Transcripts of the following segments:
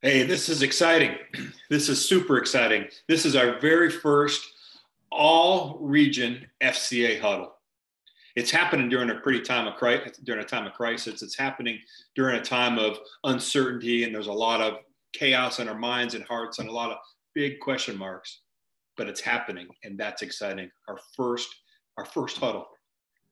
Hey, this is exciting. This is super exciting. This is our very first all region FCA huddle. It's happening during a pretty time of crisis, during a time of crisis. It's happening during a time of uncertainty, and there's a lot of chaos in our minds and hearts, and a lot of big question marks. But it's happening, and that's exciting. Our first, our first huddle,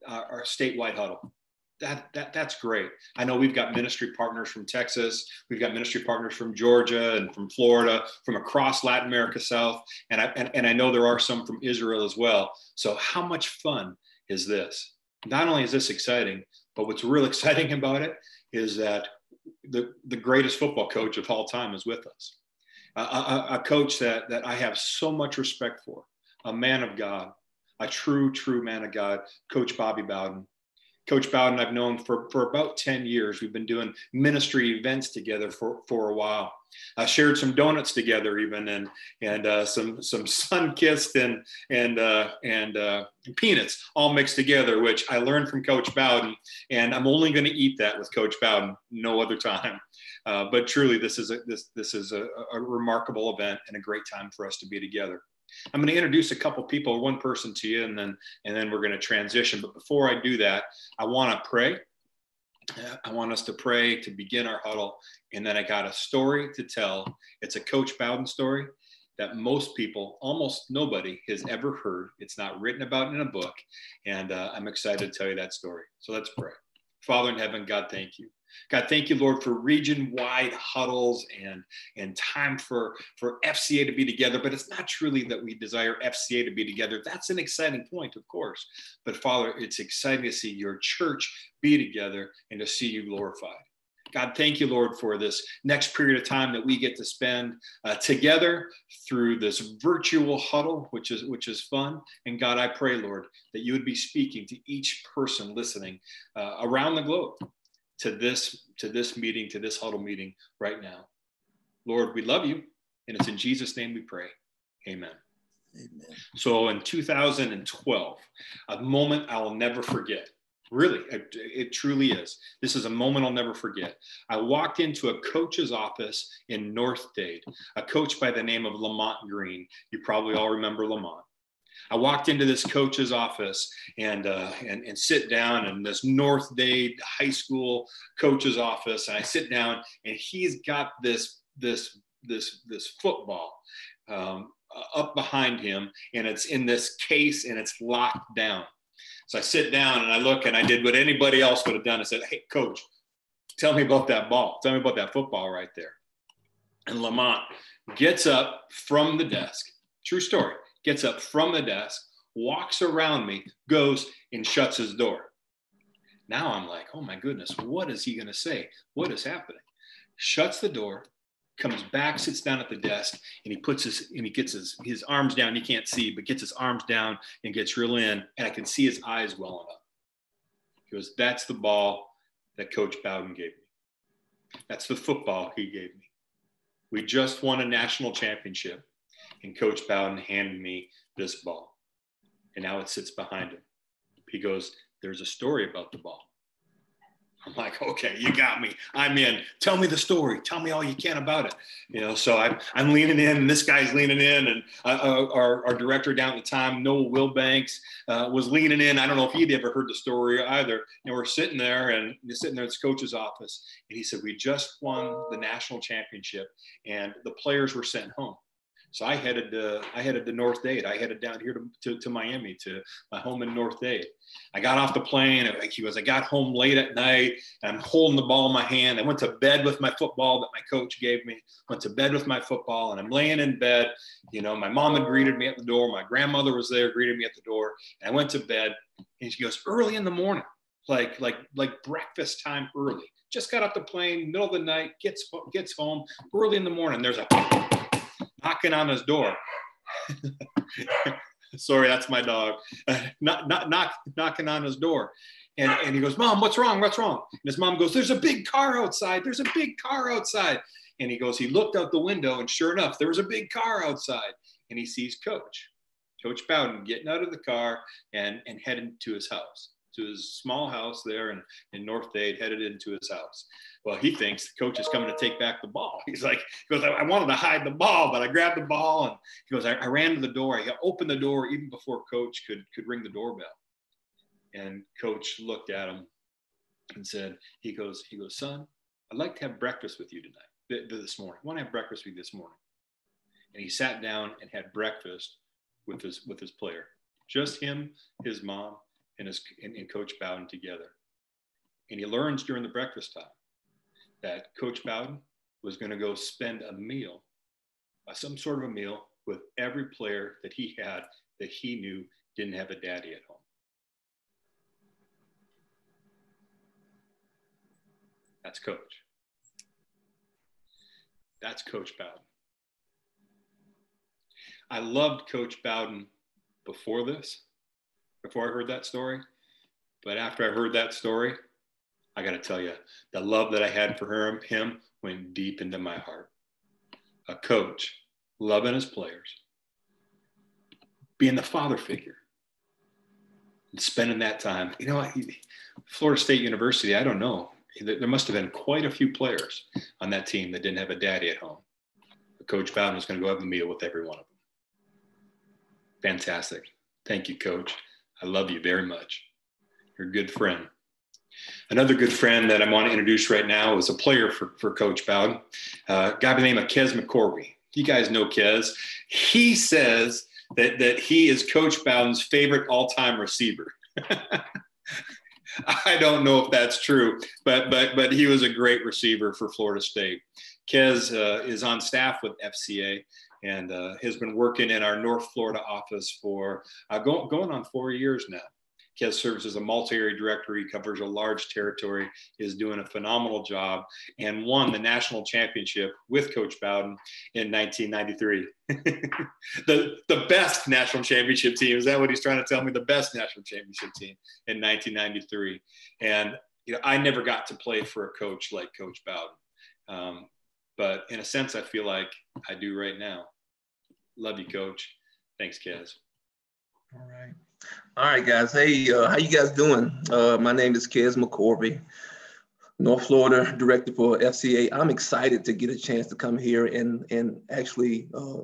uh, our statewide huddle that, that that's great. I know we've got ministry partners from Texas, we've got ministry partners from Georgia and from Florida, from across Latin America South, and I and, and I know there are some from Israel as well. So how much fun is this? Not only is this exciting, but what's real exciting about it is that the, the greatest football coach of all time is with us. A, a, a coach that, that I have so much respect for, a man of God, a true, true man of God, Coach Bobby Bowden. Coach Bowden, I've known for, for about 10 years. We've been doing ministry events together for, for a while. I shared some donuts together even and and uh, some some Sunkist and and uh, and uh, peanuts all mixed together, which I learned from Coach Bowden, and I'm only going to eat that with Coach Bowden, no other time. Uh, but truly, this is a this this is a, a remarkable event and a great time for us to be together. I'm going to introduce a couple people, one person to you, and then and then we're going to transition. But before I do that, I want to pray. I want us to pray to begin our huddle, and then I got a story to tell. It's a Coach Bowden story that most people, almost nobody, has ever heard. It's not written about in a book, and uh, I'm excited to tell you that story. So let's pray. Father in heaven, God, thank you. God, thank you, Lord, for region-wide huddles and, and time for, for FCA to be together. But it's not truly that we desire FCA to be together. That's an exciting point, of course. But Father, it's exciting to see your church be together and to see you glorified. God, thank you, Lord, for this next period of time that we get to spend uh, together through this virtual huddle, which is which is fun. And God, I pray, Lord, that you would be speaking to each person listening uh, around the globe to this to this meeting, to this huddle meeting right now. Lord, we love you, and it's in Jesus' name we pray. Amen. Amen. So in 2012, a moment I will never forget. Really, it, it, truly is. This is a moment I'll never forget. I walked into a coach's office in North Dade, a coach by the name of Lamont Green. You probably all remember Lamont. I walked into this coach's office and, uh, and, and sit down in this North Dade high school coach's office. And I sit down and he's got this, this, this, this football um, up behind him and it's in this case and it's locked down. So I sit down and I look and I did what anybody else would have done. I said, Hey, coach, tell me about that ball. Tell me about that football right there. And Lamont gets up from the desk. True story gets up from the desk, walks around me, goes and shuts his door. Now I'm like, oh my goodness, what is he going to say? What is happening? Shuts the door, comes back, sits down at the desk, and he puts his and he gets his his arms down. He can't see, but gets his arms down and gets real in, and I can see his eyes welling up. He goes, "That's the ball that Coach Bowden gave me. That's the football he gave me. We just won a national championship and Coach Bowden handed me this ball. And now it sits behind him. He goes, There's a story about the ball. I'm like, okay, you got me. I'm in. Tell me the story. Tell me all you can about it. You know, so I'm, I'm leaning in, and this guy's leaning in, and uh, uh our, our director down at the time, Noel Wilbanks, uh, was leaning in. I don't know if he'd ever heard the story either. And we're sitting there, and sitting there at his coach's office, and he said, "We just won the national championship, and the players were sent home." So I headed to I headed to North Dade. I headed down here to, to, to Miami to my home in North Dade. I got off the plane. He was I got home late at night and I'm holding the ball in my hand. I went to bed with my football that my coach gave me. Went to bed with my football and I'm laying in bed. You know, my mom had greeted me at the door. My grandmother was there, greeted me at the door. And I went to bed and she goes early in the morning, like like like breakfast time early. Just got off the plane, middle of the night, gets gets home early in the morning. There's a knocking on his door. Sorry, that's my dog. not, not, knock, knocking on his door. And, and he goes, Mom, what's wrong? What's wrong? And his mom goes, There's a big car outside. There's a big car outside. And he goes, He looked out the window, and sure enough, there was a big car outside. And he sees Coach, Coach Bowden, getting out of the car and, and heading to his house. To his small house there in, in North Dade, headed into his house. Well, he thinks the coach is coming to take back the ball. He's like, he goes, I, I wanted to hide the ball, but I grabbed the ball and he goes, I, I ran to the door. I opened the door even before coach could, could ring the doorbell. And coach looked at him and said, he goes, he goes, son, I'd like to have breakfast with you tonight, this morning. I want to have breakfast with you this morning. And he sat down and had breakfast with his with his player, just him, his mom, and his and, and Coach Bowden together. And he learns during the breakfast time that Coach Bowden was going to go spend a meal, uh, some sort of a meal, with every player that he had that he knew didn't have a daddy at home. That's coach. That's Coach Bowden. I loved Coach Bowden before this, before I heard that story. But after I heard that story, I got to tell you, the love that I had for him, him went deep into my heart. A coach loving his players, being the father figure, and spending that time. You know, Florida State University, I don't know. There must have been quite a few players on that team that didn't have a daddy at home. But Coach Bowden was going to go have a meal with every one of them. Fantastic. Thank you, Coach. I love you very much. You're a good friend. Another good friend that I want to introduce right now is a player for, for Coach Bowden, uh, guy by the name of Kez McCorvey. You guys know Kez. He says that, that he is Coach Bowden's favorite all time receiver. I don't know if that's true, but but but he was a great receiver for Florida State. Kez uh, is on staff with FCA and uh, has been working in our North Florida office for uh, go, going on four years now. Kez serves as a multi-area director. He covers a large territory, is doing a phenomenal job, and won the national championship with Coach Bowden in 1993. the, the best national championship team. Is that what he's trying to tell me? The best national championship team in 1993. And you know, I never got to play for a coach like Coach Bowden. Um, but in a sense, I feel like I do right now. Love you, Coach. Thanks, Kez. All right. All right, guys. Hey, uh, how you guys doing? Uh, my name is Kez McCorvey, North Florida Director for FCA. I'm excited to get a chance to come here and and actually uh,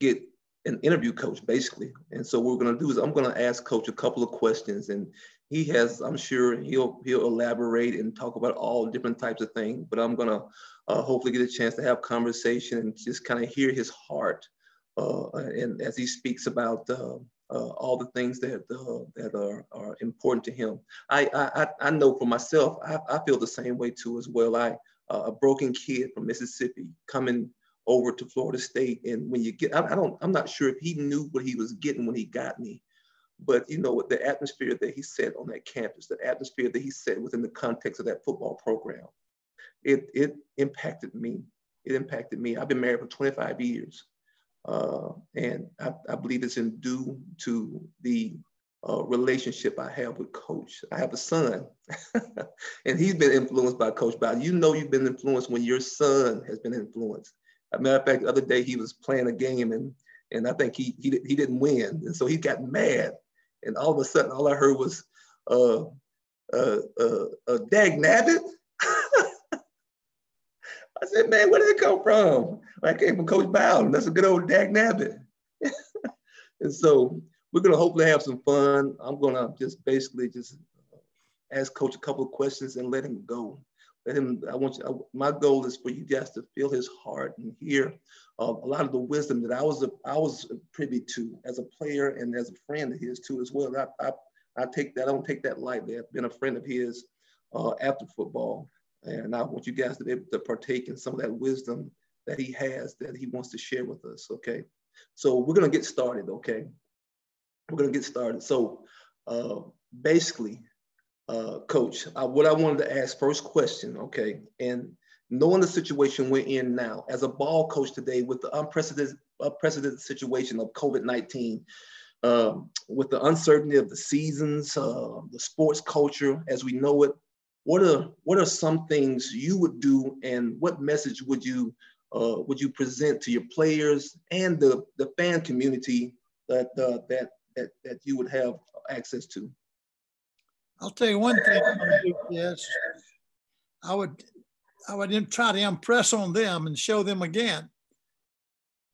get an interview coach, basically. And so what we're going to do is I'm going to ask Coach a couple of questions, and he has, I'm sure he'll he'll elaborate and talk about all different types of things. But I'm going to uh, hopefully get a chance to have conversation and just kind of hear his heart, uh, and as he speaks about uh, uh, all the things that uh, that are, are important to him. I, I I know for myself, I, I feel the same way too as well. I uh, a broken kid from Mississippi coming over to Florida State, and when you get, I, I, don't, I'm not sure if he knew what he was getting when he got me, but you know the atmosphere that he set on that campus, the atmosphere that he set within the context of that football program, it it impacted me. It impacted me. I've been married for 25 years. Uh, and I, I, believe it's in due to the uh, relationship I have with Coach. I have a son, and he's been influenced by Coach Bowden. You know, you've been influenced when your son has been influenced. As a matter of fact, the other day he was playing a game, and and I think he he, he didn't win, and so he got mad. And all of a sudden, all I heard was, uh, uh, uh, uh "Dag nabbit." I said, man, where did it come from? I came from Coach Bowden. That's a good old Dag Nabbit. and so we're gonna hopefully have some fun. I'm gonna just basically just ask Coach a couple of questions and let him go. Let him. I want you. I, my goal is for you guys to feel his heart and hear uh, a lot of the wisdom that I was a, I was privy to as a player and as a friend of his too as well. I I, I take that. I don't take that lightly. I've been a friend of his uh, after football. And I want you guys to be able to partake in some of that wisdom that he has that he wants to share with us. Okay. So we're to get started. Okay. We're to get started. So uh, basically, uh, coach, uh, what I wanted to ask first question. Okay. And knowing the situation we're in now as a ball coach today with the unprecedented, unprecedented situation of COVID 19, um, with the uncertainty of the seasons, uh, the sports culture as we know it, what are what are some things you would do and what message would you uh, would you present to your players and the, the fan community that, uh, that that that you would have access to I'll tell you one thing I'm do, yes. I would I would try to impress on them and show them again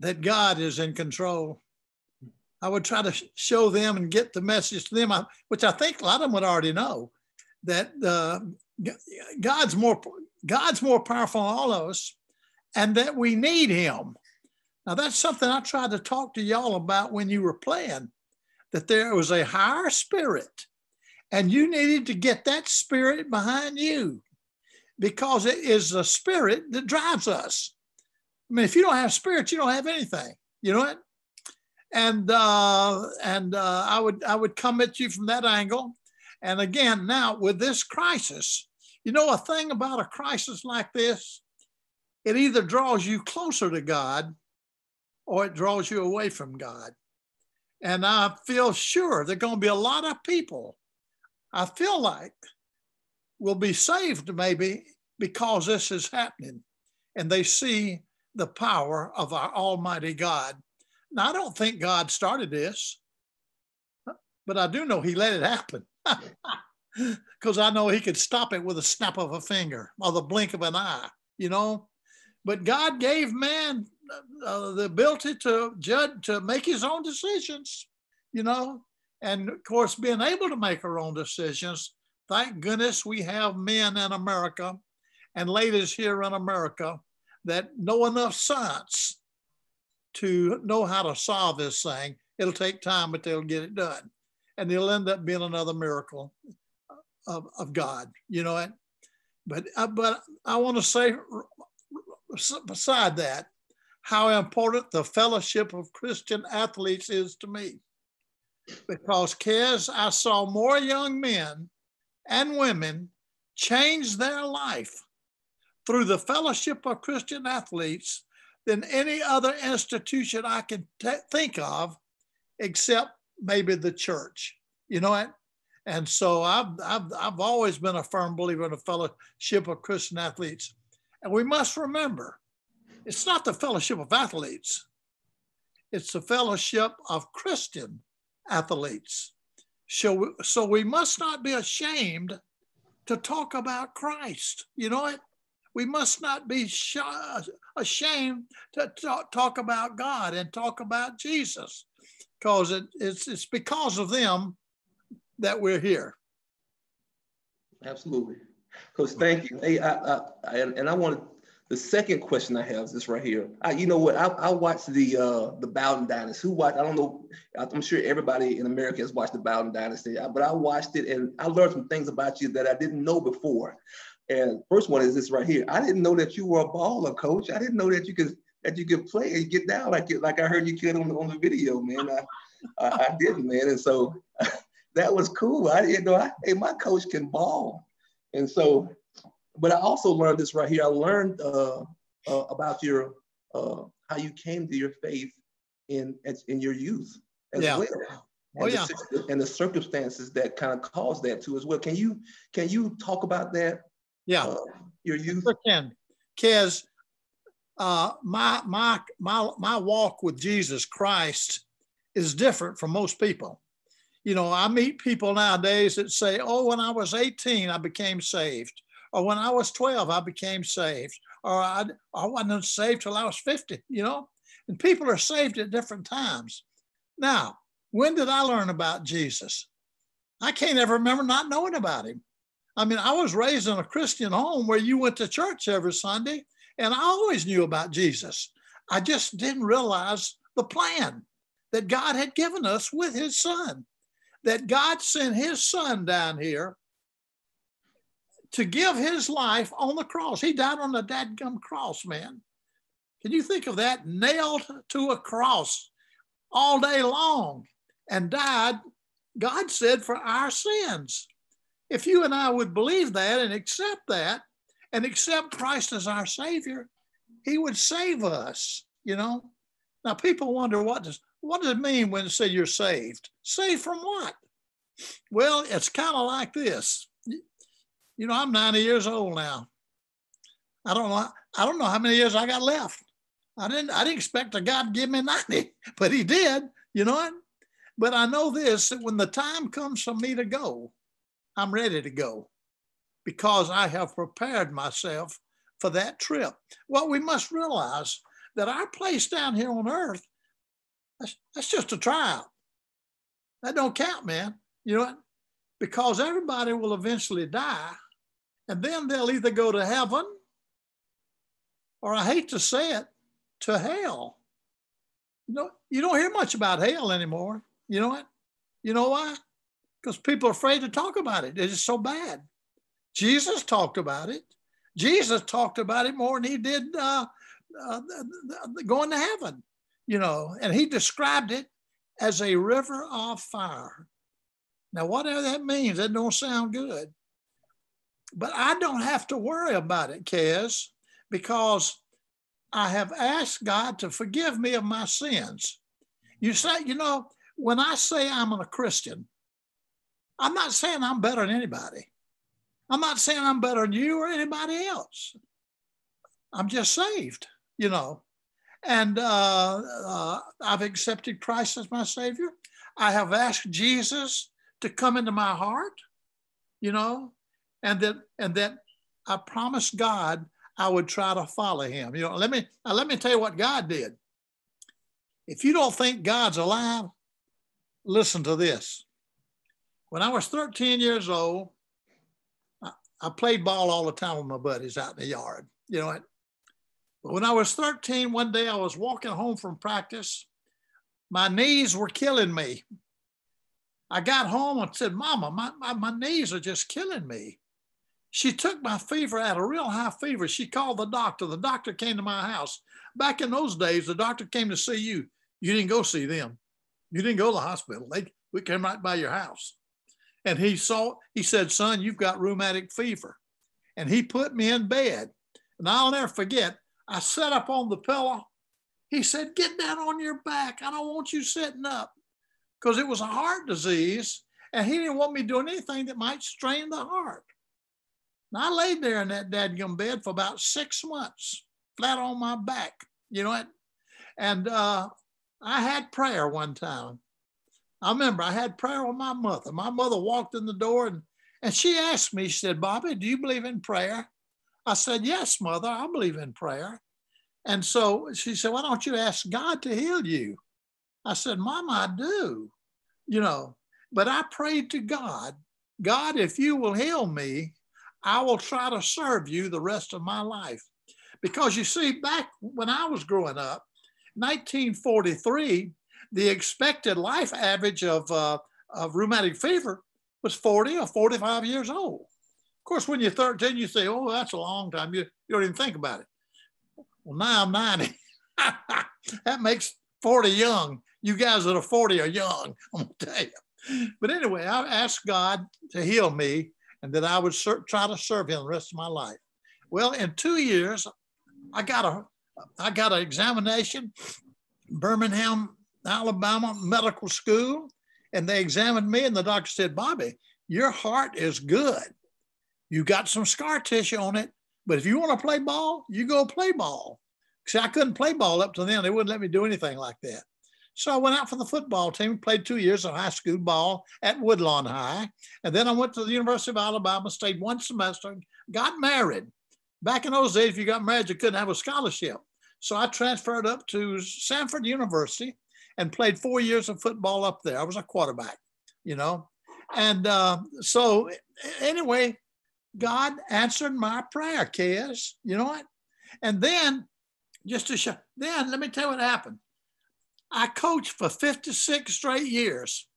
that God is in control. I would try to show them and get the message to them, which I think a lot of them would already know, that uh, God's more God's more powerful than all of us, and that we need Him. Now that's something I tried to talk to y'all about when you were playing, that there was a higher spirit, and you needed to get that spirit behind you, because it is the spirit that drives us. I mean, if you don't have spirit, you don't have anything. You know what? And uh, and uh, I would I would come at you from that angle. And again, now with this crisis, you know, a thing about a crisis like this, it either draws you closer to God or it draws you away from God. And I feel sure there are going to be a lot of people, I feel like, we'll be saved maybe because this is happening and they see the power of our Almighty God. Now, I don't think God started this, but I do know He let it happen because I know He could stop it with a snap of a finger or the blink of an eye, you know. But God gave man uh, the ability to judge, to make his own decisions, you know. And of course, being able to make our own decisions, thank goodness we have men in America and ladies here in America that know enough science to know how to solve this thing. It'll take time, but they'll get it done. And it'll end up being another miracle of, of God, you know. It. But, uh, but I want to say, beside that, how important the fellowship of Christian athletes is to me. Because, Kez, I saw more young men and women change their life through the fellowship of Christian athletes than any other institution I can think of, except maybe the church. You know what? And so I've, I've, I've always been a firm believer in the fellowship of Christian athletes. And we must remember it's not the fellowship of athletes, it's the fellowship of Christian athletes. So, so we must not be ashamed to talk about Christ. You know what? we must not be ashamed to talk about God and talk about Jesus because it, it's, it's because of them that we're here. Absolutely. Coach, thank you. Hey, I, I, I and I want the second question I have is this right here. I, you know what? I, I watched the uh, the Bowden Dynasty. Who watched? I don't know. I'm sure everybody in America has watched the Bowden Dynasty, but I watched it and I learned some things about you that I didn't know before. And first one is this right here. I didn't know that you were a baller, coach. I didn't know that you could that you could play and get down like like I heard you could on the, on the video, man. I, I, I didn't, man. And so that was cool. I didn't know. I, hey, my coach can ball. And so, but I also learned this right here. I learned uh, uh, about your uh, how you came to your faith in in your youth as yeah. well. Oh, and, yeah. the, and the circumstances that kind of caused that too as well. Can you can you talk about that yeah. Uh, your youth? Can. Kez, uh, my, my, my, my walk with Jesus Christ is different from most people. You know, I meet people nowadays that say, oh, when I was 18, I became saved. Or when I was 12, I became saved. Or I, I wasn't saved till I was 50, you know? And people are saved at different times. Now, when did I learn about Jesus? I can't ever remember not knowing about him. I mean, I was raised in a Christian home where you went to church every Sunday, and I always knew about Jesus. I just didn't realize the plan that God had given us with his son, that God sent his son down here to give his life on the cross. He died on the dadgum cross, man. Can you think of that? Nailed to a cross all day long and died, God said, for our sins. If you and I would believe that and accept that and accept Christ as our Savior, He would save us, you know. Now people wonder what does what does it mean when it say you're saved? Saved from what? Well, it's kind of like this. You know, I'm 90 years old now. I don't know. I don't know how many years I got left. I didn't. I didn't expect a God to give me 90, but He did. You know. What? But I know this: that when the time comes for me to go, I'm ready to go because I have prepared myself for that trip. Well, we must realize that our place down here on earth, that's, that's just a trial. That don't count, man. You know what? Because everybody will eventually die, and then they'll either go to heaven or I hate to say it, to hell. You know, you don't hear much about hell anymore. You know what? You know why? Because people are afraid to talk about it. It's so bad. Jesus talked about it. Jesus talked about it more than he did uh, uh, going to heaven, you know, and he described it as a river of fire. Now, whatever that means, that don't sound good. But I don't have to worry about it, Kez, because I have asked God to forgive me of my sins. You say, you know, when I say I'm a Christian, I'm not saying I'm better than anybody. I'm not saying I'm better than you or anybody else. I'm just saved, you know. And uh, uh, I've accepted Christ as my Savior. I have asked Jesus to come into my heart, you know, and that and that I promised God I would try to follow Him. You know, let me let me tell you what God did. If you don't think God's alive, listen to this. When I was 13 years old, I, I played ball all the time with my buddies out in the yard. You know? But when I was 13, one day I was walking home from practice. My knees were killing me. I got home and said, Mama, my, my, my knees are just killing me. She took my fever out, a real high fever. She called the doctor. The doctor came to my house. Back in those days, the doctor came to see you. You didn't go see them. You didn't go to the hospital. They we came right by your house. And he saw, he said, son, you've got rheumatic fever. And he put me in bed. And I'll never forget, I sat up on the pillow. He said, get down on your back. I don't want you sitting up because it was a heart disease. And he didn't want me doing anything that might strain the heart. And I laid there in that dadgum bed for about six months, flat on my back, you know what? And uh, I had prayer one time. I remember I had prayer with my mother. My mother walked in the door and, and she asked me, she said, Bobby, do you believe in prayer? I said, Yes, mother, I believe in prayer. And so she said, Why don't you ask God to heal you? I said, Mama, I do, you know, but I prayed to God, God, if you will heal me, I will try to serve you the rest of my life. Because you see, back when I was growing up, 1943, the expected life average of, uh, of rheumatic fever was 40 or 45 years old. Of course, when you're 13, you say, oh, that's a long time. You, you don't even think about it. Well, now I'm 90. that makes 40 young. You guys that are 40 are young, I'm to tell you. But anyway, I asked God to heal me and that I would ser- try to serve him the rest of my life. Well, in two years, I got a I got an examination, Birmingham, Alabama Medical School, and they examined me, and the doctor said, Bobby, your heart is good. You got some scar tissue on it, but if you want to play ball, you go play ball. See, I couldn't play ball up to then. They wouldn't let me do anything like that. So I went out for the football team, played two years of high school ball at Woodlawn High. And then I went to the University of Alabama, stayed one semester, got married. Back in those days, if you got married, you couldn't have a scholarship. So I transferred up to Samford University and played four years of football up there. I was a quarterback, you know. And uh, so, anyway, God answered my prayer, Kez. You know what? And then, just to show, then let me tell you what happened. I coached for 56 straight years.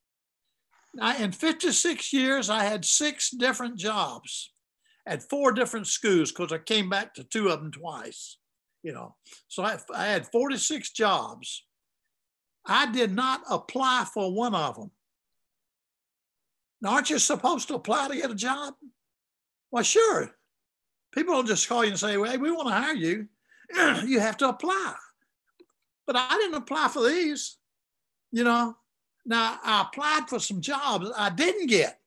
In 56 years, I had six different jobs at four different schools because I came back to two of them twice. You know, so I, I had 46 jobs. I did not apply for one of them. Now, aren't you supposed to apply to get a job? Well, sure. People don't just call you and say, well, hey, we want to hire you. you have to apply. But I didn't apply for these, you know. Now I applied for some jobs I didn't get.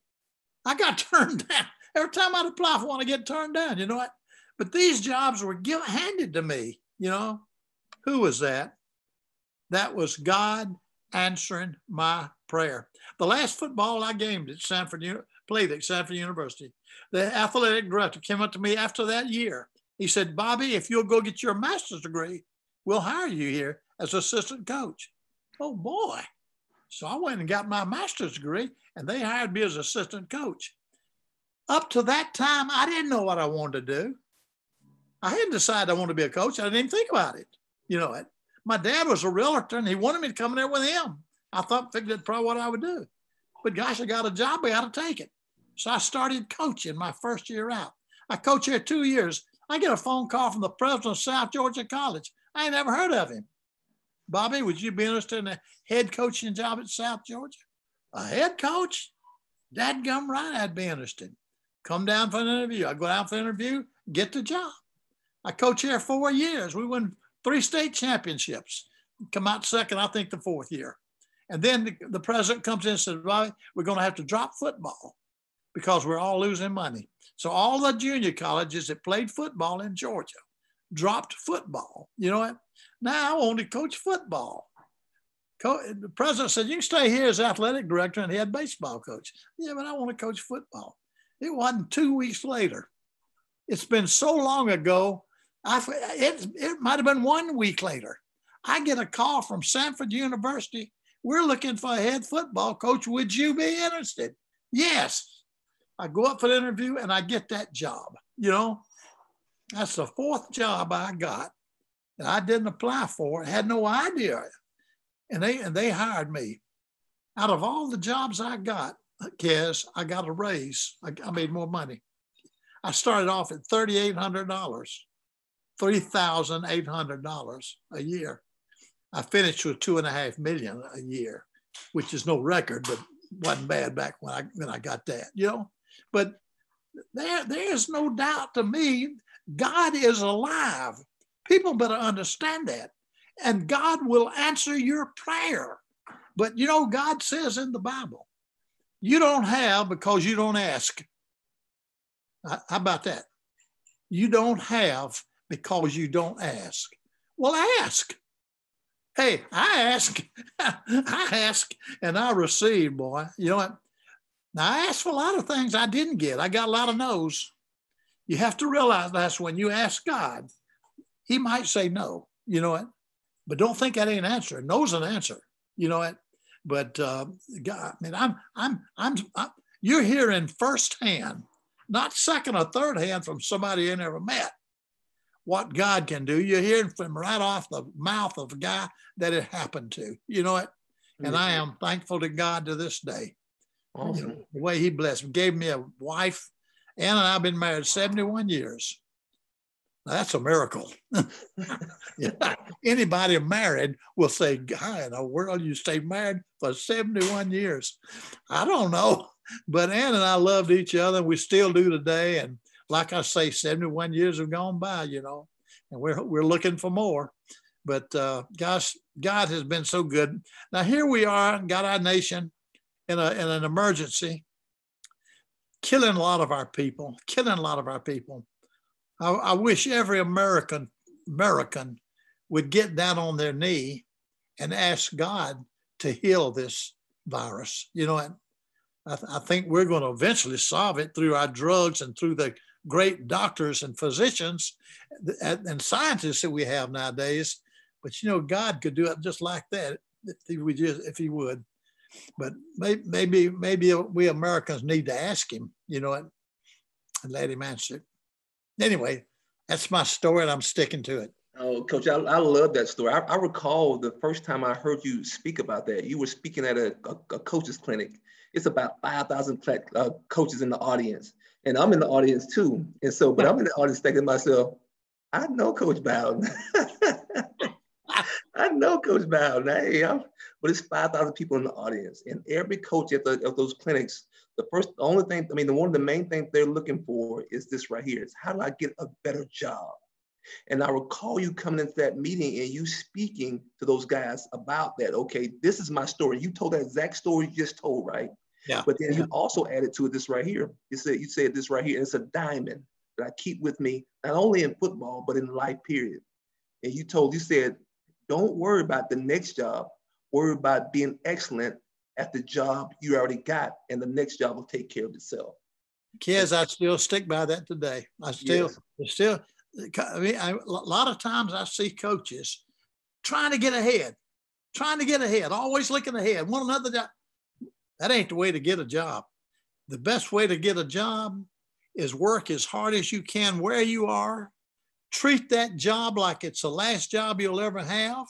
I got turned down. Every time I'd apply for one, I get turned down. You know what? But these jobs were given, handed to me. You know, who was that? That was God answering my prayer. The last football I gamed at Samford played at Samford University. The athletic director came up to me after that year. He said, Bobby, if you'll go get your master's degree, we'll hire you here as assistant coach. Oh boy. So I went and got my master's degree and they hired me as assistant coach. Up to that time, I didn't know what I wanted to do. I hadn't decided I wanted to be a coach. I didn't even think about it. You know, my dad was a realtor and he wanted me to come in there with him. I thought, figured that's probably what I would do. But gosh, I got a job, I got to take it. So I started coaching my first year out. I coached here two years. I get a phone call from the president of South Georgia College. I ain't never heard of him. Bobby, would you be interested in a head coaching job at South Georgia? A head coach? Dad gum right, I'd be interested. Come down for an interview. I go down for an interview, get the job. I coach here four years. We won three state championships. Come out second, I think, the fourth year. And then the, the president comes in and says, Bobby, we're going to have to drop football because we're all losing money. So all the junior colleges that played football in Georgia dropped football. You know what? Now I want to coach football. Co- the president said, You can stay here as athletic director and head baseball coach. Yeah, but I want to coach football. It wasn't two weeks later. It's been so long ago. I, it, it might have been one week later. I get a call from Samford University. We're looking for a head football coach. Would you be interested? Yes. I go up for the interview and I get that job. You know, that's the fourth job I got that I didn't apply for. Had no idea. And they and they hired me. Out of all the jobs I got, Kez, I got a raise. I, I made more money. I started off at $3,800, $3,800 a year. I finished with two and a half million a year, which is no record, but wasn't bad back when I when I got that, you know. But there, there's no doubt to me, God is alive. People better understand that. And God will answer your prayer. But you know, God says in the Bible, you don't have because you don't ask. How about that? You don't have because you don't ask. Well, ask. Hey, I ask, I ask, and I receive, boy. You know what? Now, I asked for a lot of things I didn't get. I got a lot of no's. You have to realize that's when you ask God, He might say no. You know what? But don't think that ain't an answer. No's an answer. You know what? But uh, God, I mean, I'm, I'm, I'm, I'm, you're hearing firsthand, not second or third hand from somebody you never met, what God can do. You're hearing from right off the mouth of a guy that it happened to. You know it? And I am thankful to God to this day. Awesome. You know, the way He blessed me, gave me a wife. Ann and I have been married 71 years. That's a miracle. Anybody married will say, "How in the world you stay married for 71 years?" I don't know, but Ann and I loved each other. and We still do today, and like I say, 71 years have gone by, you know, and we're we're looking for more. But uh, gosh, God has been so good. Now here we are, got our nation in a in an emergency, killing a lot of our people, killing a lot of our people I, I wish every American American would get down on their knee and ask God to heal this virus. You know, I, th- I think we're going to eventually solve it through our drugs and through the great doctors and physicians and scientists that we have nowadays. But you know, God could do it just like that if he would just if he would. But maybe maybe maybe we Americans need to ask him, you know, and let him answer it anyway, that's my story and I'm sticking to it. Oh, Coach, I, I love that story. I, I, recall the first time I heard you speak about that. You were speaking at a, a, a coach's clinic. It's about 5,000 uh, coaches in the audience. And I'm in the audience too. And so, but I'm in the audience thinking to myself, I know Coach Bowden. I know Coach Bowden. Hey, I'm, but it's 5,000 people in the audience. And every coach at, the, at those clinics the first, the only thing, I mean, the one of the main things they're looking for is this right here: is how do I get a better job? And I recall you coming into that meeting and you speaking to those guys about that. Okay, this is my story. You told that exact story you just told, right? Yeah. But then yeah. you also added to it this right here. You said you said this right here. It's a diamond that I keep with me, not only in football but in life. Period. And you told you said, don't worry about the next job. Worry about being excellent at the job you already got, and the next job will take care of itself. Kez, I still stick by that today. I still, yes. still, I mean, I, a lot of times I see coaches trying to get ahead, trying to get ahead, always looking ahead. Want another job? That ain't the way to get a job. The best way to get a job is work as hard as you can where you are. Treat that job like it's the last job you'll ever have.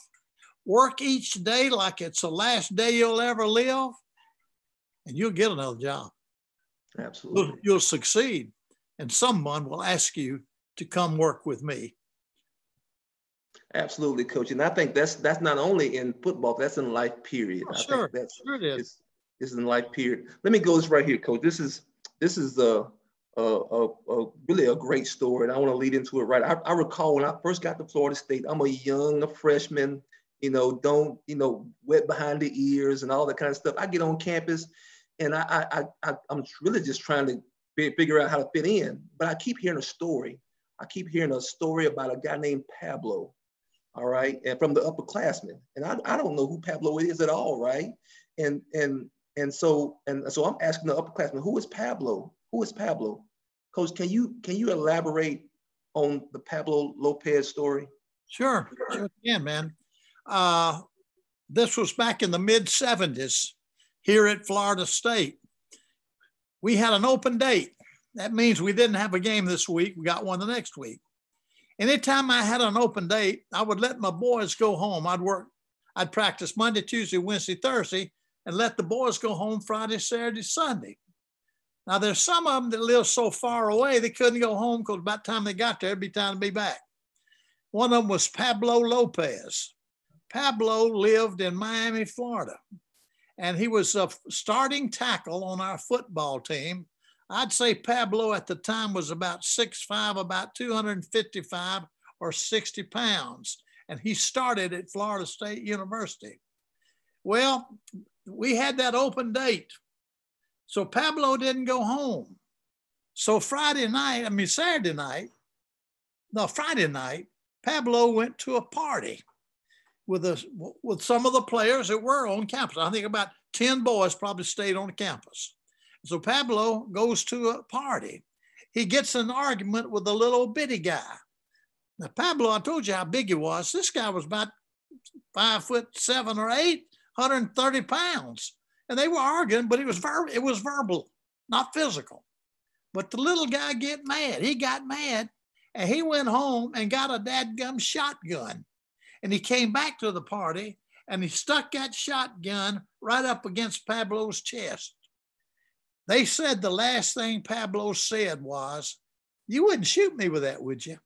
Work each day like it's the last day you'll ever live, and you'll get another job. Absolutely. You'll, you'll succeed, and someone will ask you to come work with me. Absolutely, coach. And I think that's that's not only in football, that's in life period. Oh, sure, that's, sure it is. This is in life period. Let me go this right here, coach. This is this is a, a, a, a really a great story, and I want to lead into it right. I, I, recall when I first got to Florida State. I'm a young a freshman, you know, don't you know, wet behind the ears and all that kind of stuff. I get on campus, and I I, I I'm really just trying to figure out how to fit in. But I keep hearing a story. I keep hearing a story about a guy named Pablo all right, and from the upperclassmen. And I, I don't know who Pablo is at all, right? And and and so and so I'm asking the upperclassmen, who is Pablo? Who is Pablo? Coach, can you can you elaborate on the Pablo Lopez story? Sure, sure can, man. Uh, this was back in the mid 70s here at Florida State. We had an open date. That means we didn't have a game this week. We got one the next week. Anytime I had an open date, I would let my boys go home. I'd work, I'd practice Monday, Tuesday, Wednesday, Thursday, and let the boys go home Friday, Saturday, Sunday. Now, there's some of them that live so far away they couldn't go home because by the time they got there, it'd be time to be back. One of them was Pablo Lopez. Pablo lived in Miami, Florida, and he was a starting tackle on our football team I'd say Pablo at the time was about 6'5, about 255 or 60 pounds. And he started at Florida State University. Well, we had that open date. So Pablo didn't go home. So Friday night, I mean, Saturday night, no, Friday night, Pablo went to a party with us with some of the players that were on campus. I think about 10 boys probably stayed on campus. So Pablo goes to a party. He gets an argument with a little bitty guy. Now, Pablo, I told you how big he was. This guy was about five foot seven or eight, 130 pounds. And they were arguing, but it was ver- it was verbal, not physical. But the little guy get mad. He got mad and he went home and got a dadgum shotgun. And he came back to the party and he stuck that shotgun right up against Pablo's chest. They said the last thing Pablo said was, You wouldn't shoot me with that, would you?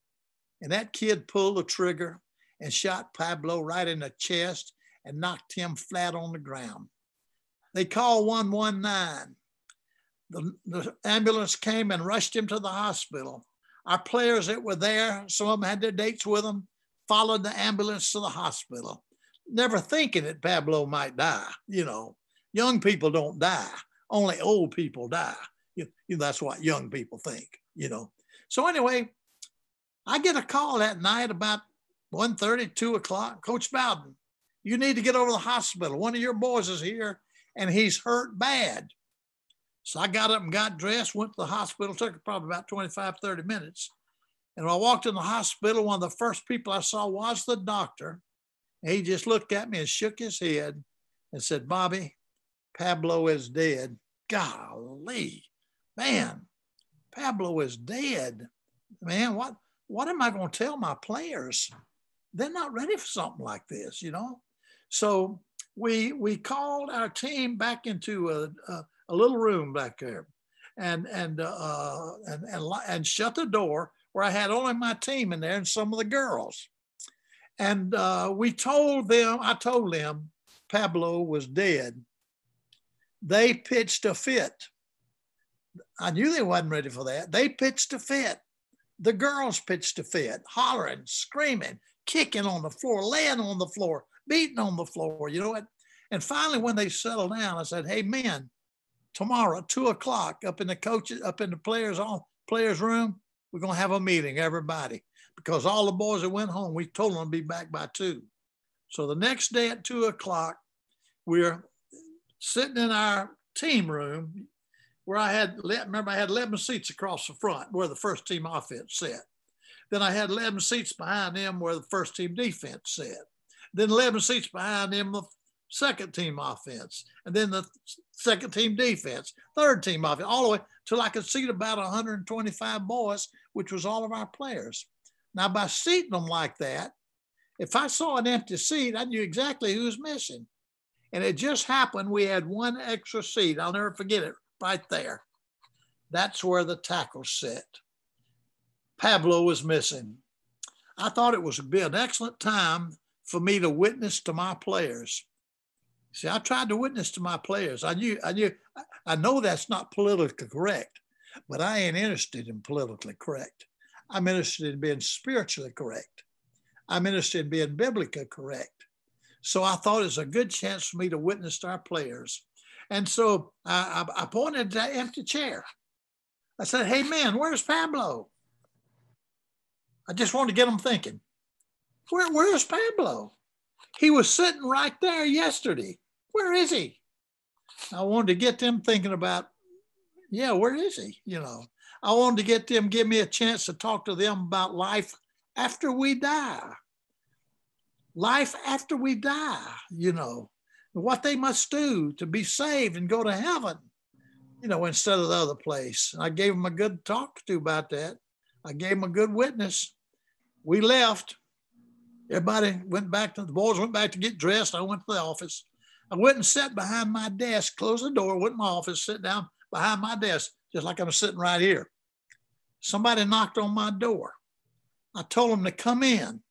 And that kid pulled the trigger and shot Pablo right in the chest and knocked him flat on the ground. They called 119. The, the ambulance came and rushed him to the hospital. Our players that were there, some of them had their dates with them, followed the ambulance to the hospital, never thinking that Pablo might die. You know, young people don't die only old people die. You, you know, that's what young people think, you know. So anyway, I get a call that night about 1.30, 2 o'clock. Coach Bowden, you need to get over to the hospital. One of your boys is here and he's hurt bad. So I got up and got dressed, went to the hospital, took probably about 25, 30 minutes. And when I walked in the hospital, one of the first people I saw was the doctor. He just looked at me and shook his head and said, Bobby, Pablo is dead golly, man, Pablo is dead. Man, what what am I going to tell my players? They're not ready for something like this, you know. So we we called our team back into a, a, a little room back there, and and uh, and and and shut the door where I had only my team in there and some of the girls. And uh, we told them, I told them Pablo was dead they pitched a fit. I knew they wasn't ready for that. They pitched a fit. The girls pitched a fit, hollering, screaming, kicking on the floor, laying on the floor, beating on the floor. You know what? And finally, when they settled down, I said, "Hey, men, tomorrow two o'clock, up in the coaches, up in the players' on players' room, we're gonna have a meeting, everybody, because all the boys that went home, we told them to be back by two. So the next day at two o'clock, we're sitting in our team room where I had, remember, I had 11 seats across the front where the first team offense sat. Then I had 11 seats behind them where the first team defense sat. Then 11 seats behind them, the second team offense. And then the second team defense, third team offense, all the way till I could seat about 125 boys, which was all of our players. Now, by seating them like that, if I saw an empty seat, I knew exactly who was missing. And it just happened we had one extra seat. I'll never forget it right there. That's where the tackle set. Pablo was missing. I thought it was be an excellent time for me to witness to my players. See, I tried to witness to my players. I knew, I knew, I know that's not politically correct, but I ain't interested in politically correct. I'm interested in being spiritually correct. I'm interested in being biblically correct. So I thought it was a good chance for me to witness to our players. And so I, I, I pointed to that empty chair. I said, Hey, man, where's Pablo? I just wanted to get them thinking. Where, where's Pablo? He was sitting right there yesterday. Where is he? I wanted to get them thinking about, yeah, where is he? You know, I wanted to get them, give me a chance to talk to them about life after we die. Life after we die, you know, what they must do to be saved and go to heaven, you know, instead of the other place. I gave them a good talk to about that. I gave them a good witness. We left. Everybody went back to the boys went back to get dressed. I went to the office. I went and sat behind my desk, closed the door, went in my office, sit down behind my desk, just like I'm sitting right here. Somebody knocked on my door. I told them to come in.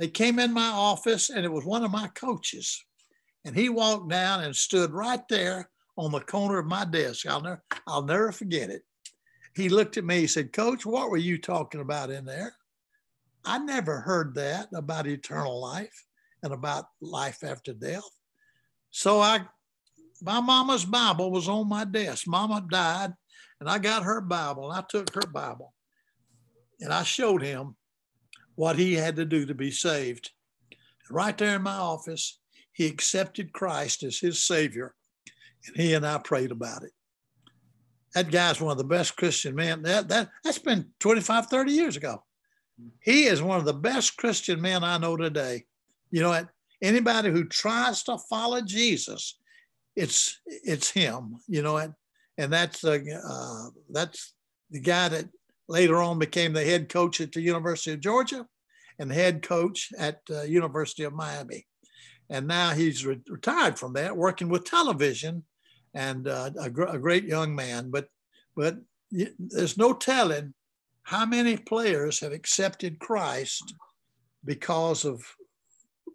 They came in my office, and it was one of my coaches. And he walked down and stood right there on the corner of my desk. I'll never, I'll never forget it. He looked at me. He said, "Coach, what were you talking about in there?" I never heard that about eternal life and about life after death. So I, my mama's Bible was on my desk. Mama died, and I got her Bible, and I took her Bible, and I showed him what he had to do to be saved. Right there in my office, he accepted Christ as his Savior, and he and I prayed about it. That guy's one of the best Christian men. That, that, that's been 25, 30 years ago. He is one of the best Christian men I know today. You know, anybody who tries to follow Jesus, it's it's him. You know, and and that's the uh, that's the guy that later on became the head coach at the University of Georgia and head coach at uh, University of Miami. And now he's re- retired from that, working with television, and uh, a, gr- a great young man. But but there's no telling how many players have accepted Christ because of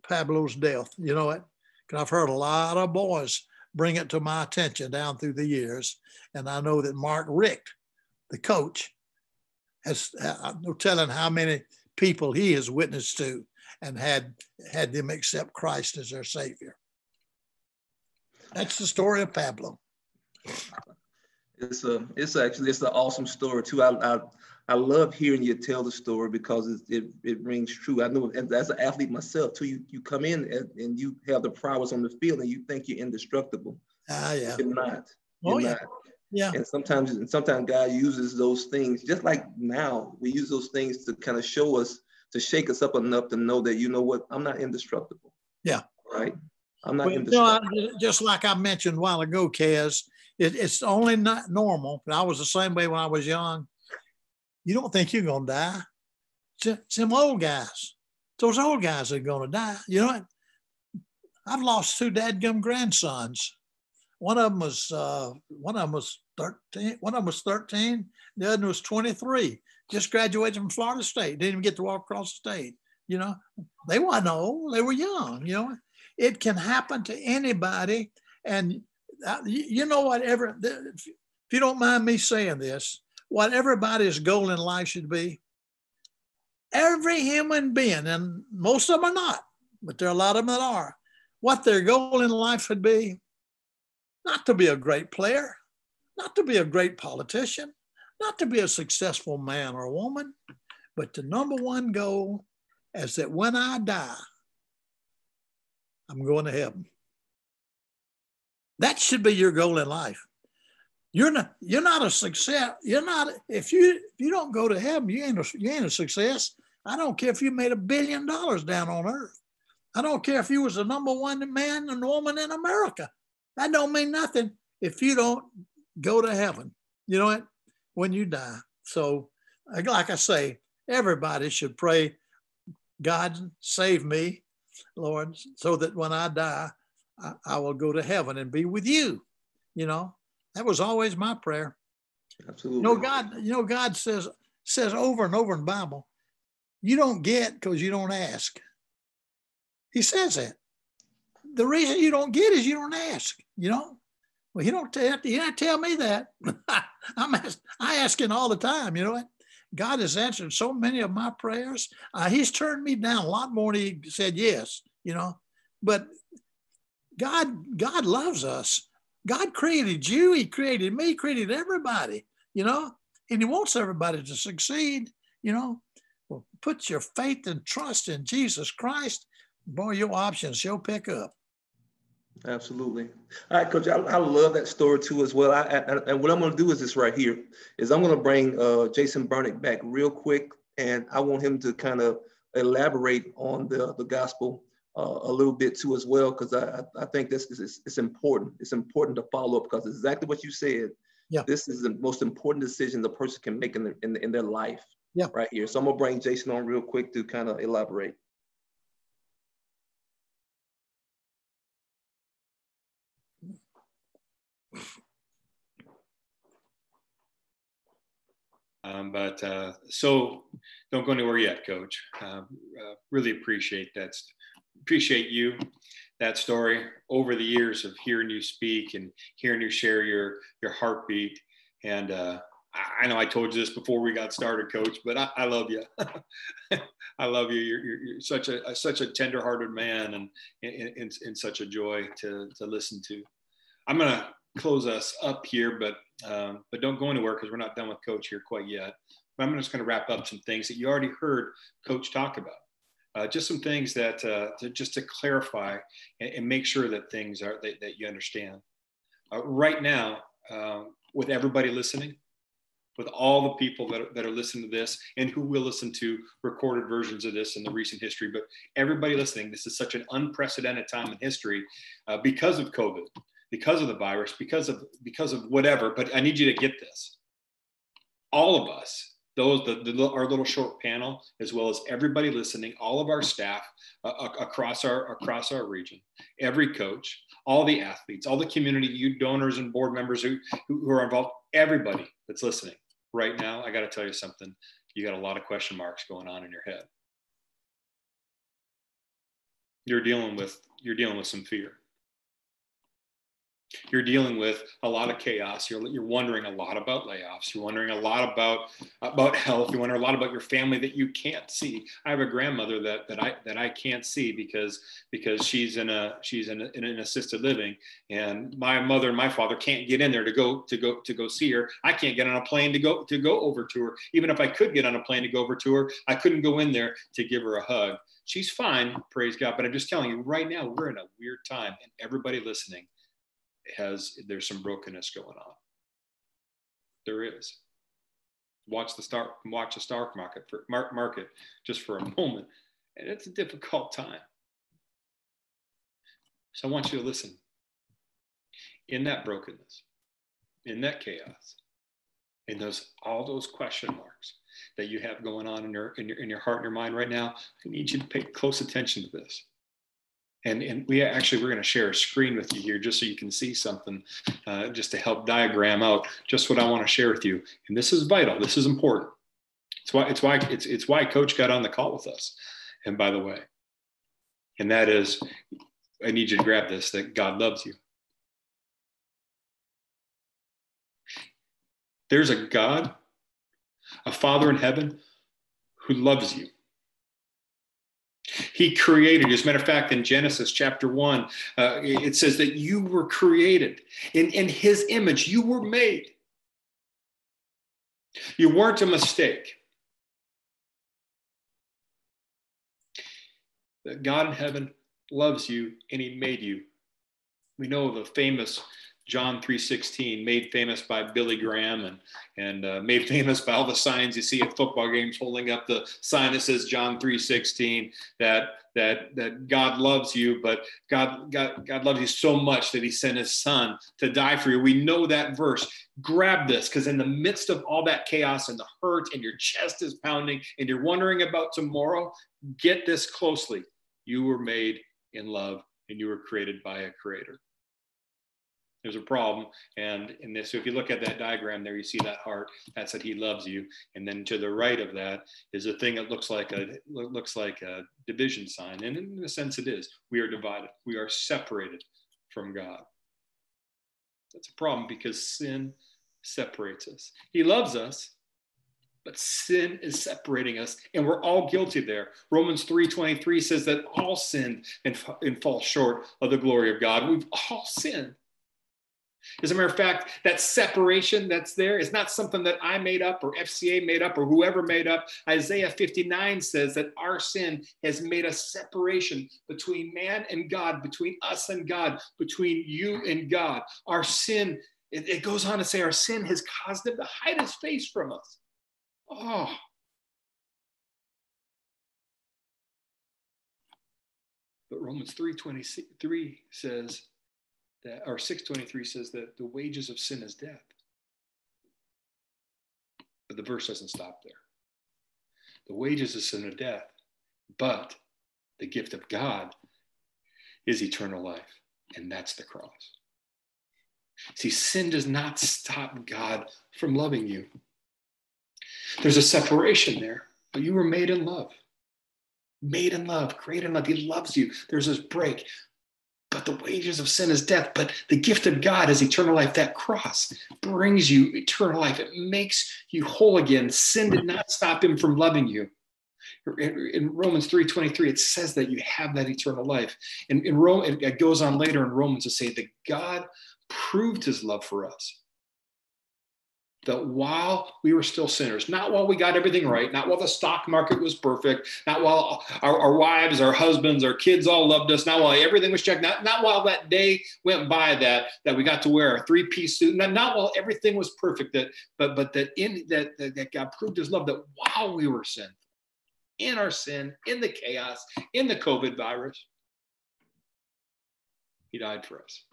Pablo's death? You know what? I've heard a lot of boys bring it to my attention down through the years. And I know that Mark Richt, the coach, has no telling how many people he has witnessed to and had had them accept Christ as their savior. That's the story of Pablo. It's a it's actually it's an awesome story too. I, I I love hearing you tell the story because it, it, it rings true. I know as an athlete myself too, you, you come in and, and you have the prowess on the field and you think you're indestructible. Ah, yeah. You're not. Oh, You're yeah. Not. Yeah. And sometimes, and sometimes God uses those things, just like now, we use those things to kind of show us, to shake us up enough to know that, you know what, I'm not indestructible. Yeah. Right. I'm not well, indestructible. You know, just like I mentioned a while ago, Kez, it, it's only not normal. I was the same way when I was young you don't think you're going to die. Them old guys. Those old guys are going to die. You know, what? I've lost two dadgum grandsons. One of them was uh, one of them was 13. One of them was 13. The other one was 23. Just graduated from Florida State. Didn't even get to walk across the state. You know, they weren't old. They were young. You know, it can happen to anybody. And uh, you know whatever. If you don't mind me saying this, what everybody's goal in life should be. Every human being, and most of them are not, but there are a lot of them that are, what their goal in life should be not to be a great player, not to be a great politician, not to be a successful man or woman, but the number one goal is that when I die, I'm going to heaven. That should be your goal in life. You're not you're not a success. You're not if you if you don't go to heaven, you ain't a, you ain't a success. I don't care if you made a billion dollars down on earth. I don't care if you was the number one man and woman in America. That don't mean nothing if you don't go to heaven. You know what? When you die. So, uh, like I say, everybody should pray, God save me, Lord, so that when I die, I, I will go to heaven and be with you. You know, that was always my prayer. Absolutely. You know, God, you know, God says says over and over in the Bible, you don't get because you don't ask. He says that. The reason you don't get is you don't ask, you know? Well, he don't tell he don't tell me that. I'm ask, I asking all the time, you know what? God has answered so many of my prayers. Uh, he's turned me down a lot more than he said yes, you know. But God, God loves us. God created you, He created me, created everybody, you know, and He wants everybody to succeed, you know. Well, put your faith and trust in Jesus Christ. Boy, your options, you'll pick up. Absolutely. All right, Coach. I, I love that story too as well. I, I, and what I'm going to do is this right here is I'm going to bring uh, Jason Burnick back real quick, and I want him to kind of elaborate on the the gospel uh, a little bit too as well because I, I think this is it's important. It's important to follow up because exactly what you said. Yeah. This is the most important decision the person can make in, the, in, in their life. Yeah. Right here. So I'm gonna bring Jason on real quick to kind of elaborate. Um, but uh, so don't go anywhere yet, Coach. Uh, uh, really appreciate that. Appreciate you, that story over the years of hearing you speak and hearing you share your your heartbeat. And uh, I know I told you this before we got started, Coach, but I, I love you. I love you. You're, you're, you're, such a such a tender-hearted man, and, and, such a joy to to listen to. I'm gonna close us up here, but um, but don't go anywhere because we're not done with Coach here quite yet. But I'm just going to wrap up some things that you already heard Coach talk about. Uh, just some things that uh, to, just to clarify and, and, make sure that things are that, that you understand. Uh, right now, um, with everybody listening, with all the people that are, that are listening to this and who will listen to recorded versions of this in the recent history, but everybody listening, this is such an unprecedented time in history uh, because of COVID because of the virus, because of because of whatever. But I need you to get this. All of us, those the, the our little short panel, as well as everybody listening, all of our staff uh, across our across our region, every coach, all the athletes, all the community, you donors and board members who who are involved, everybody that's listening right now. I got to tell you something. You got a lot of question marks going on in your head. You're dealing with you're dealing with some fear you're dealing with a lot of chaos. You're, you're wondering a lot about layoffs. You're wondering a lot about about health. You wonder a lot about your family that you can't see. I have a grandmother that that I that I can't see because because she's in a she's in, a, in an assisted living, and my mother and my father can't get in there to go to go to go see her. I can't get on a plane to go to go over to her. Even if I could get on a plane to go over to her, I couldn't go in there to give her a hug. She's fine, praise God. But I'm just telling you, right now we're in a weird time, and everybody listening has there's some brokenness going on. There is. Watch the stock watch the stock market for market just for a moment, and it's a difficult time. So I want you to listen. In that brokenness, in that chaos, in those all those question marks that you have going on in your in your in your heart and your mind right now, I need you to pay close attention to this and, and we actually we're going to share a screen with you here just so you can see something uh, just to help diagram out just what i want to share with you. And this is vital. This is important. It's why it's why it's, it's why coach got on the call with us. And by the way and that is i need you to grab this that god loves you. There's a god a father in heaven who loves you he created, as a matter of fact, in Genesis chapter 1, uh, it says that you were created in, in his image, you were made. You weren't a mistake. That God in heaven loves you and he made you we know the famous John 3:16, made famous by Billy Graham and and uh, made famous by all the signs you see at football games, holding up the sign that says John 3:16 that that that God loves you, but God God God loves you so much that He sent His Son to die for you. We know that verse. Grab this because in the midst of all that chaos and the hurt, and your chest is pounding, and you're wondering about tomorrow, get this closely. You were made in love, and you were created by a Creator there's a problem. And in this, so if you look at that diagram there, you see that heart. That He loves you. And then to the right of that is a thing that looks like a looks like a division sign. And in a sense, it is. We are divided. We are separated from God. That's a problem because sin separates us. He loves us, but sin is separating us and we're all guilty there romans 3.23 says that all sinned and, and fall short of the glory of god we've all sinned as a matter of fact, that separation that's there is not something that I made up or FCA made up or whoever made up. Isaiah 59 says that our sin has made a separation between man and God, between us and God, between you and God. Our sin, it, it goes on to say, our sin has caused him to hide his face from us. Oh. But Romans 3:23 says, that, or 623 says that the wages of sin is death. But the verse doesn't stop there. The wages of sin are death, but the gift of God is eternal life, and that's the cross. See, sin does not stop God from loving you. There's a separation there, but you were made in love. Made in love, created in love. He loves you. There's this break but the wages of sin is death. But the gift of God is eternal life. That cross brings you eternal life. It makes you whole again. Sin did not stop him from loving you. In Romans 3:23, it says that you have that eternal life. And in Rome, it goes on later in Romans to say that God proved his love for us that while we were still sinners, not while we got everything right, not while the stock market was perfect, not while our, our, wives, our husbands, our kids all loved us, not while everything was checked, not, not while that day went by that that we got to wear a three-piece suit, not, not while everything was perfect, that but but that in that, that, that God proved his love that while we were sin, in our sin, in the chaos, in the COVID virus, he died for us.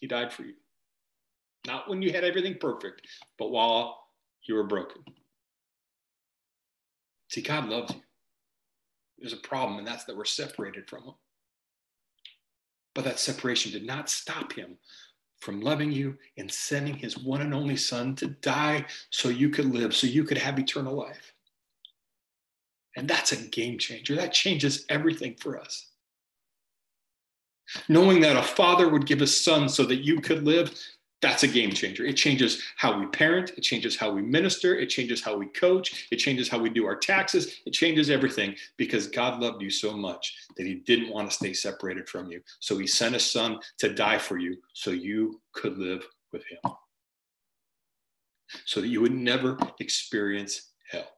He died for you. Not when you had everything perfect, but while you were broken. See, God loves you. There's a problem, and that's that we're separated from Him. But that separation did not stop Him from loving you and sending His one and only Son to die so you could live, so you could have eternal life. And that's a game changer. That changes everything for us. Knowing that a father would give his son so that you could live, that's a game changer. It changes how we parent, it changes how we minister, it changes how we coach, it changes how we do our taxes, it changes everything because God loved you so much that he didn't want to stay separated from you. So he sent his son to die for you so you could live with him. So that you would never experience hell.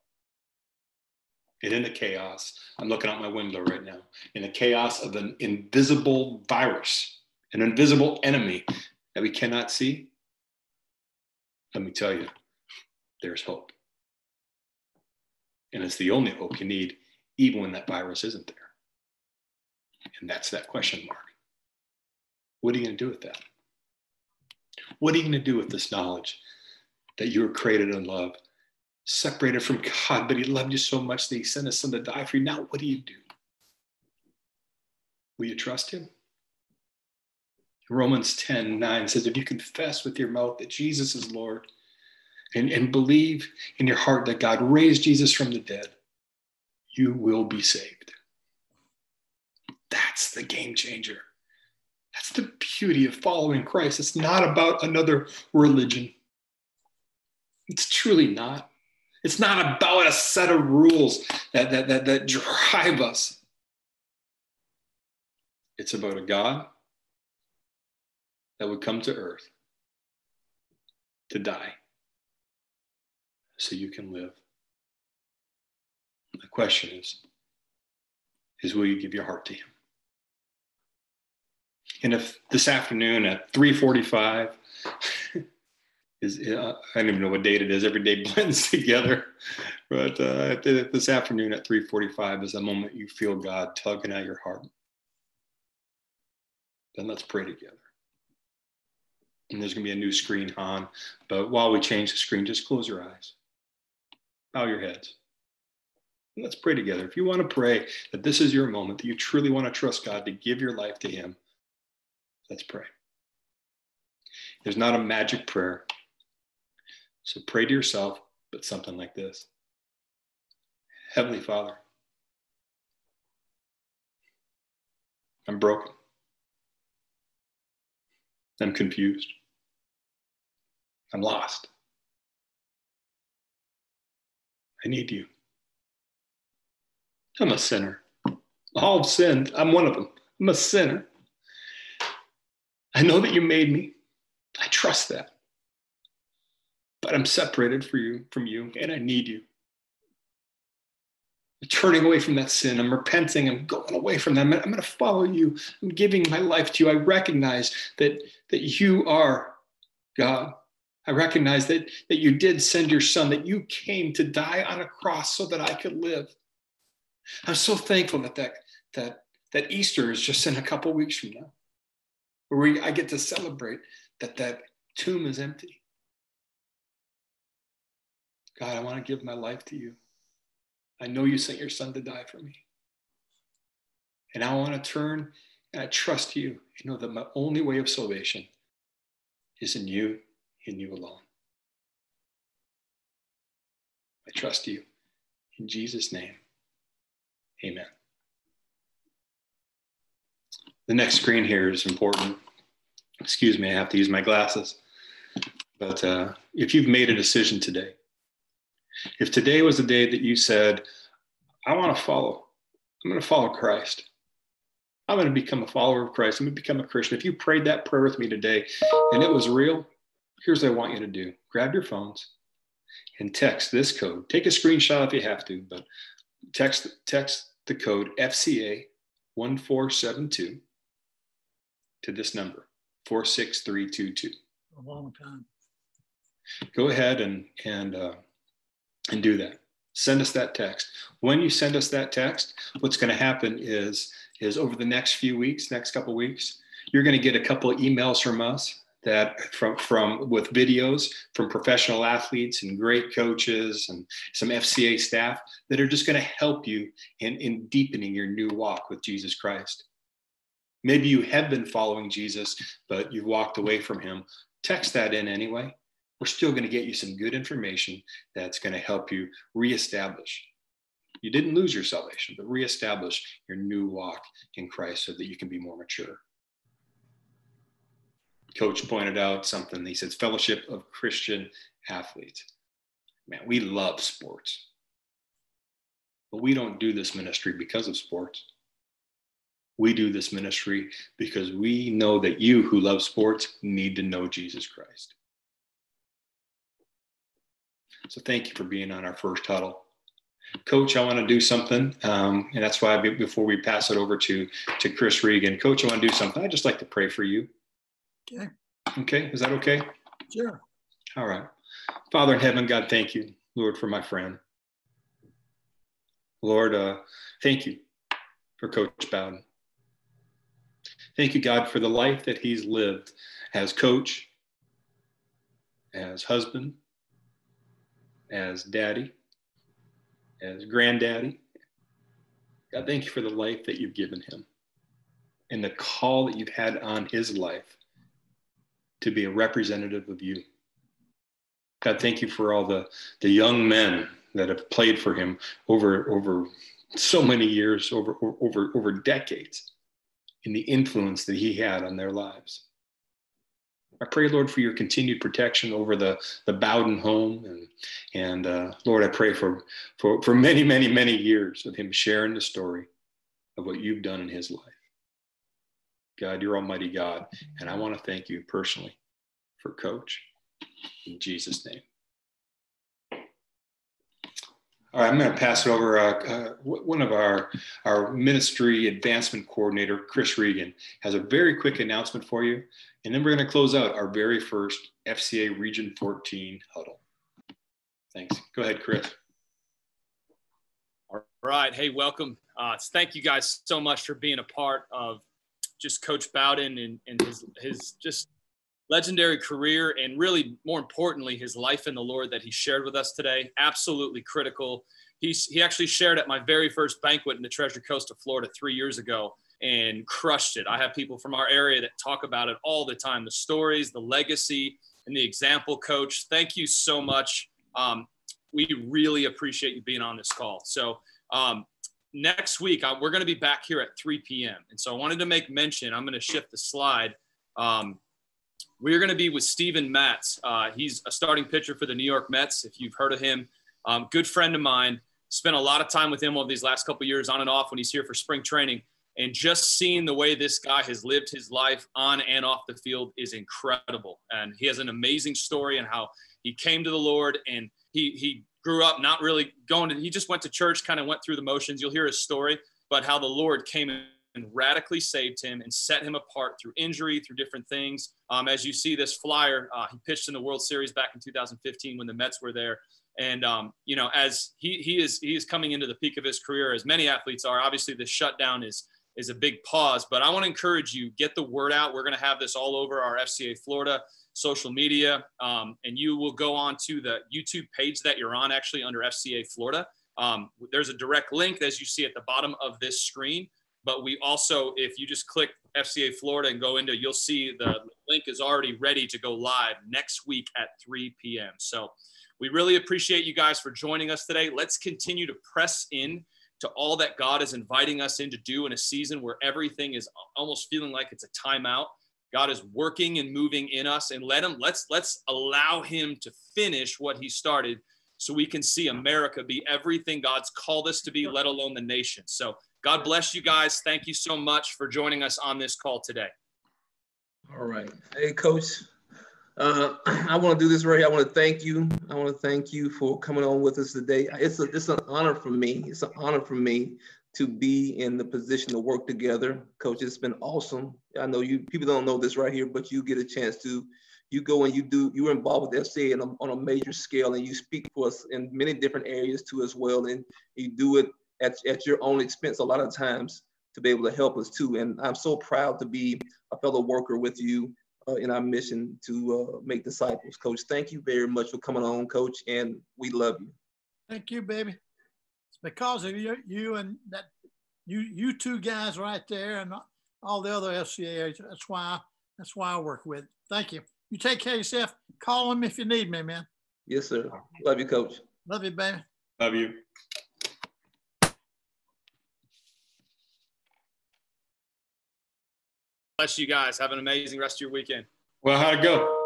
And in the chaos, I'm looking out my window right now, in the chaos of an invisible virus, an invisible enemy that we cannot see, let me tell you, there's hope. And it's the only hope you need, even when that virus isn't there. And that's that question mark. What are you going to do with that? What are you going to do with this knowledge that you were created in love, separated from God, but He loved you so much that He sent His Son to die for you? Now, what do you do? Will you trust Him? Romans 10 9 says, If you confess with your mouth that Jesus is Lord and, and believe in your heart that God raised Jesus from the dead, you will be saved. That's the game changer. That's the beauty of following Christ. It's not about another religion. It's truly not. It's not about a set of rules that, that, that, that drive us. It's about a God that would come to earth to die so you can live. The question is, is will you give your heart to him? And if this afternoon at 3:45 is uh, I don't even know what date it is. Every day blends together, but uh, this afternoon at 3:45 is a moment you feel God tugging at your heart. Then let's pray together. And there's going to be a new screen on, but while we change the screen, just close your eyes, bow your heads. And let's pray together. If you want to pray that this is your moment, that you truly want to trust God to give your life to Him, let's pray. There's not a magic prayer. So pray to yourself, but something like this Heavenly Father, I'm broken. I'm confused. I'm lost. I need you. I'm a sinner. All have sinned. I'm one of them. I'm a sinner. I know that you made me. I trust that. But I'm separated for you, from you, and I need you. I'm turning away from that sin. I'm repenting. I'm going away from that. I'm, I'm going to follow you. I'm giving my life to you. I recognize that, that you are God. I recognize that, that you did send your son, that you came to die on a cross so that I could live. I'm so thankful that that, that, that Easter is just in a couple weeks from now, where we, I get to celebrate that that tomb is empty. God, I want to give my life to you. I know you sent your son to die for me. And I want to turn and I trust you. You know that my only way of salvation is in you, in you alone. I trust you. In Jesus' name, amen. The next screen here is important. Excuse me, I have to use my glasses. But uh, if you've made a decision today, if today was the day that you said, I want to follow, I'm going to follow Christ. I'm going to become a follower of Christ. I'm going to become a Christian. If you prayed that prayer with me today and it was real, here's what I want you to do grab your phones and text this code. Take a screenshot if you have to, but text, text the code FCA 1472 to this number 46322. A long time. Go ahead and, and, uh, and do that. Send us that text. When you send us that text, what's going to happen is, is over the next few weeks, next couple weeks, you're going to get a couple of emails from us that from from with videos from professional athletes and great coaches and some FCA staff that are just going to help you in, in deepening your new walk with Jesus Christ. Maybe you have been following Jesus, but you've walked away from him. Text that in anyway we're still going to get you some good information that's going to help you reestablish. You didn't lose your salvation, but reestablish your new walk in Christ so that you can be more mature. Coach pointed out something. He says, fellowship of Christian athletes. Man, we love sports, but we don't do this ministry because of sports. We do this ministry because we know that you who love sports need to know Jesus Christ. So thank you for being on our first huddle. Coach, I want to do something, um, and that's why before we pass it over to to Chris Regan, Coach, I want to do something. I just like to pray for you. Okay. Okay, is that okay? Sure. All right. Father in heaven, God, thank you, Lord, for my friend. Lord, uh, thank you for Coach Bowden. Thank you, God, for the life that he's lived as coach, as husband, as daddy, as granddaddy. God, thank you for the life that you've given him and the call that you've had on his life to be a representative of you. God, thank you for all the, the young men that have played for him over, over so many years, over, over, over decades, in the influence that he had on their lives. I pray, Lord, for your continued protection over the, the Bowden home. And, and uh, Lord, I pray for, for, for many, many, many years of him sharing the story of what you've done in his life. God, you're Almighty God. And I want to thank you personally for Coach. In Jesus' name. All right, I'm going to pass it over. Uh, uh, one of our our ministry advancement coordinator, Chris Regan, has a very quick announcement for you, and then we're going to close out our very first FCA Region 14 huddle. Thanks. Go ahead, Chris. All right. Hey, welcome. Uh, thank you guys so much for being a part of just Coach Bowden and, and his his just legendary career and really more importantly his life in the lord that he shared with us today. Absolutely critical. He's, he actually shared at my very first banquet in the treasure coast of florida three years ago and crushed it. I have people from our area that talk about it all the time. The stories the legacy and the example coach. Thank you so much. Um, we really appreciate you being on this call. So um, next week I, we're going to be back here at 3 p.m and so i wanted to make mention i'm going to shift the slide um, we're going to be with Steven Matz. Uh, he's a starting pitcher for the New York Mets. If you've heard of him, um, good friend of mine. Spent a lot of time with him over these last couple years, on and off, when he's here for spring training. And just seeing the way this guy has lived his life on and off the field is incredible. And he has an amazing story and how he came to the Lord and he he grew up not really going to. He just went to church, kind of went through the motions. You'll hear his story, but how the Lord came and radically saved him and set him apart through injury, through different things. Um, as you see this flyer, uh, he pitched in the World Series back in 2015 when the Mets were there. And um, you know, as he he is he is coming into the peak of his career, as many athletes are. Obviously, the shutdown is is a big pause, but I want to encourage you get the word out. We're going to have this all over our FCA Florida social media, um, and you will go on to the YouTube page that you're on, actually under FCA Florida. Um, there's a direct link as you see at the bottom of this screen but we also, if you just click FCA Florida and go into, you'll see the link is already ready to go live next week at 3 p.m. So we really appreciate you guys for joining us today. Let's continue to press in to all that God is inviting us in to do in a season where everything is almost feeling like it's a timeout. God is working and moving in us and let him let's let's allow him to finish what he started so we can see America be everything God's called us to be, let alone the nation. So God bless you guys. Thank you so much for joining us on this call today. All right. Hey, Coach. Uh, I want to do this right. Here. I want to thank you. I want to thank you for coming on with us today. It's a, it's an honor for me. It's an honor for me to be in the position to work together. Coach, it's been awesome. I know you people don't know this right here, but you get a chance to you go and you do you're involved with FCA a, on a major scale and you speak for us in many different areas too as well. And you do it at, at your own expense a lot of times to be able to help us too. And I'm so proud to be a fellow worker with you uh, in our mission to uh, make disciples. Coach, thank you very much for coming on, Coach, and we love you. Thank you, baby. It's because of you, you and that you you two guys right there, and all the other FCA. That's why that's why I work with. Thank you. You take care of yourself. Call him if you need me, man. Yes, sir. Love you, Coach. Love you, baby. Love you. Bless you guys. Have an amazing rest of your weekend. Well, how'd it go?